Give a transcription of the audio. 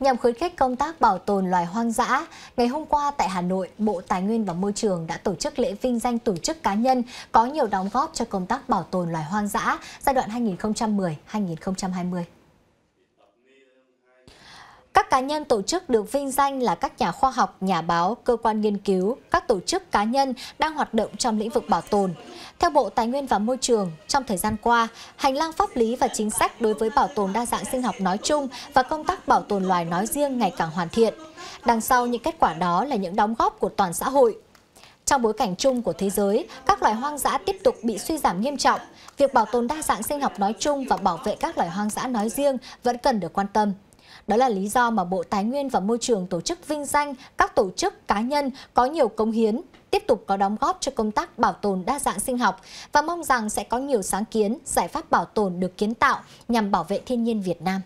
Nhằm khuyến khích công tác bảo tồn loài hoang dã, ngày hôm qua tại Hà Nội, Bộ Tài nguyên và Môi trường đã tổ chức lễ vinh danh tổ chức cá nhân có nhiều đóng góp cho công tác bảo tồn loài hoang dã giai đoạn 2010-2020. Cá nhân tổ chức được vinh danh là các nhà khoa học, nhà báo, cơ quan nghiên cứu, các tổ chức cá nhân đang hoạt động trong lĩnh vực bảo tồn. Theo Bộ Tài nguyên và Môi trường, trong thời gian qua, hành lang pháp lý và chính sách đối với bảo tồn đa dạng sinh học nói chung và công tác bảo tồn loài nói riêng ngày càng hoàn thiện. Đằng sau những kết quả đó là những đóng góp của toàn xã hội. Trong bối cảnh chung của thế giới, các loài hoang dã tiếp tục bị suy giảm nghiêm trọng. Việc bảo tồn đa dạng sinh học nói chung và bảo vệ các loài hoang dã nói riêng vẫn cần được quan tâm. Đó là lý do mà Bộ Tài nguyên và Môi trường tổ chức vinh danh các tổ chức cá nhân có nhiều công hiến, tiếp tục có đóng góp cho công tác bảo tồn đa dạng sinh học và mong rằng sẽ có nhiều sáng kiến, giải pháp bảo tồn được kiến tạo nhằm bảo vệ thiên nhiên Việt Nam.